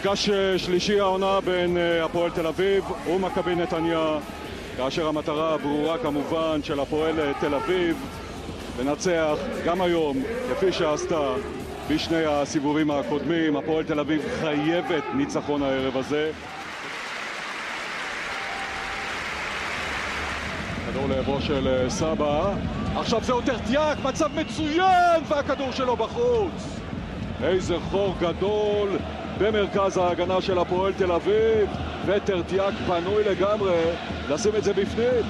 מפגש אה, שלישי העונה בין אה, הפועל תל אביב ומכבי נתניה כאשר המטרה הברורה כמובן של הפועל אה, תל אביב לנצח גם היום כפי שעשתה בשני הסיבובים הקודמים. הפועל תל אביב חייבת ניצחון הערב הזה. כדור לעברו של סבא. עכשיו זה יותר טיאק, מצב מצוין והכדור שלו בחוץ. איזה חור גדול במרכז ההגנה של הפועל תל אביב וטרטיאק פנוי לגמרי לשים את זה בפנים.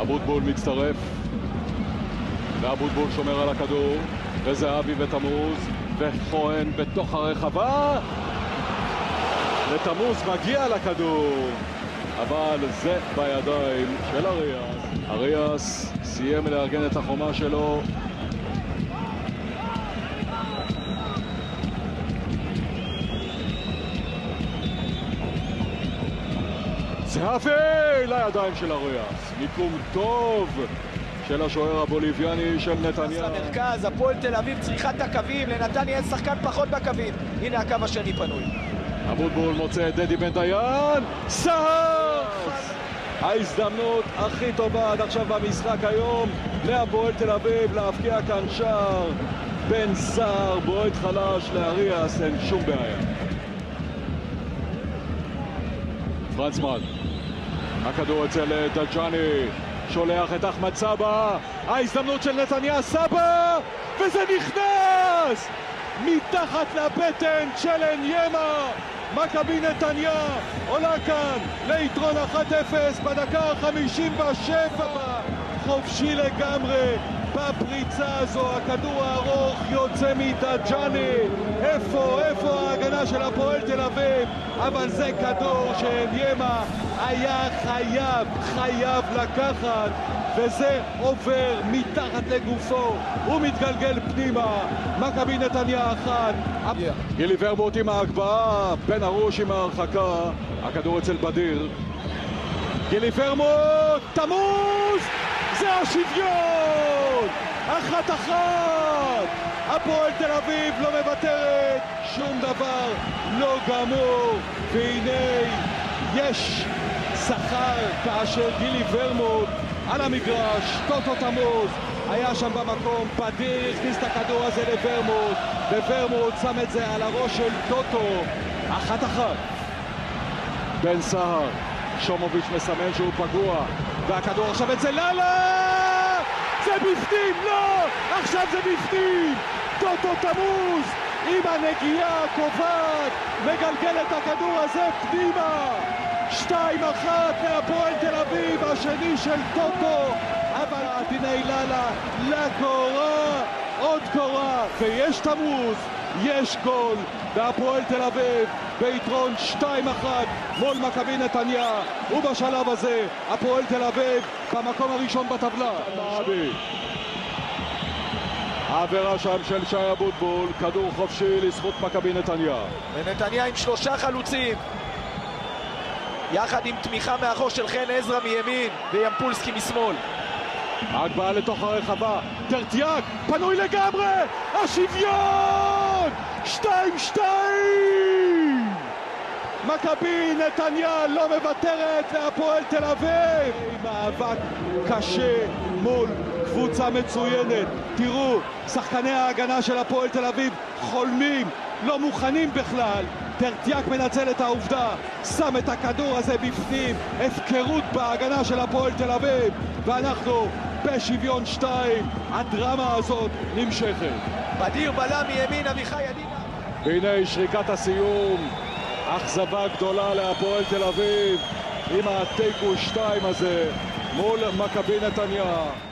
אבוטבול מצטרף ואבוטבול שומר על הכדור וזהבי ותמוז וכהן בתוך הרחבה. ותמוז מגיע לכדור אבל זה בידיים של אריאס. אריאס סיים לארגן את החומה שלו זהבי לידיים של אריאס. מיקום טוב של השוער הבוליביאני של נתניה. המרכז, הפועל תל אביב צריכה את הקווים, לנתניה אין שחקן פחות בקווים. הנה הקו השני פנוי. אבוטבול מוצא את דדי בן דיין, סארס! ההזדמנות הכי טובה עד עכשיו במשחק היום להפועל תל אביב להבקיע כאן שער. בן סער, בועט חלש לאריאס, אין שום בעיה. פרנצמן, הכדור אצל דג'אני, שולח את אחמד סבא, ההזדמנות של נתניה סבא, וזה נכנס! מתחת לבטן של אניימה, מכבי נתניה עולה כאן ליתרון 1-0 בדקה ה-57 חופשי לגמרי בפריצה הזו, הכדור הארוך יוצא מדג'אני. איפה, איפה ההגנה של הפועל תל אביב? אבל זה כדור שאניימה היה חייב, חייב לקחת וזה עובר מתחת לגופו הוא מתגלגל פנימה מכבי נתניה אחת. גילי ורבוט עם ההגבהה בן ארוש עם ההרחקה הכדור אצל בדיר גילי ורמוט, תמוז! זה השוויון! אחת אחת! הפועל תל אביב לא מוותרת, שום דבר לא גמור, והנה יש שכר כאשר גילי ורמוט על המגרש, טוטו תמוז היה שם במקום, פדיר הכניס את הכדור הזה לוורמוט, וורמוט שם את זה על הראש של טוטו, אחת אחת. בן סהר, שומוביץ' מסמן שהוא פגוע, והכדור עכשיו אצל לאללה! זה בפנים, לא! עכשיו זה בפנים! טוטו תמוז עם הנגיעה הקובעת מגלגל את הכדור הזה פנימה! שתיים אחת מהפועל תל אביב, השני של טוטו אבל הנה איללה לקורה, עוד קורה ויש תמוז, יש גול והפועל תל אביב ביתרון 2-1 מול מכבי נתניה ובשלב הזה הפועל תל אביב במקום הראשון בטבלה העבירה שם של שי אבוטבול, כדור חופשי לזכות מכבי נתניה. ונתניה עם שלושה חלוצים, יחד עם תמיכה מאחור של חן עזרא מימין וימפולסקי משמאל. הגבהה לתוך הרחבה, טרטיאק, פנוי לגמרי! השוויון! שתיים שתיים! מכבי נתניה לא מוותרת להפועל תל אביב! מאבק קשה מול קבוצה מצוינת. תראו, שחקני ההגנה של הפועל תל אביב חולמים, לא מוכנים בכלל. טרטיאק מנצל את העובדה, שם את הכדור הזה בפנים, הפקרות בהגנה של הפועל תל אביב, ואנחנו בשוויון שתיים, הדרמה הזאת נמשכת. בדיר בלם מימין, אביחי ידינה. והנה שריקת הסיום, אכזבה גדולה להפועל תל אביב עם התיקו שתיים הזה מול מכבי נתניה.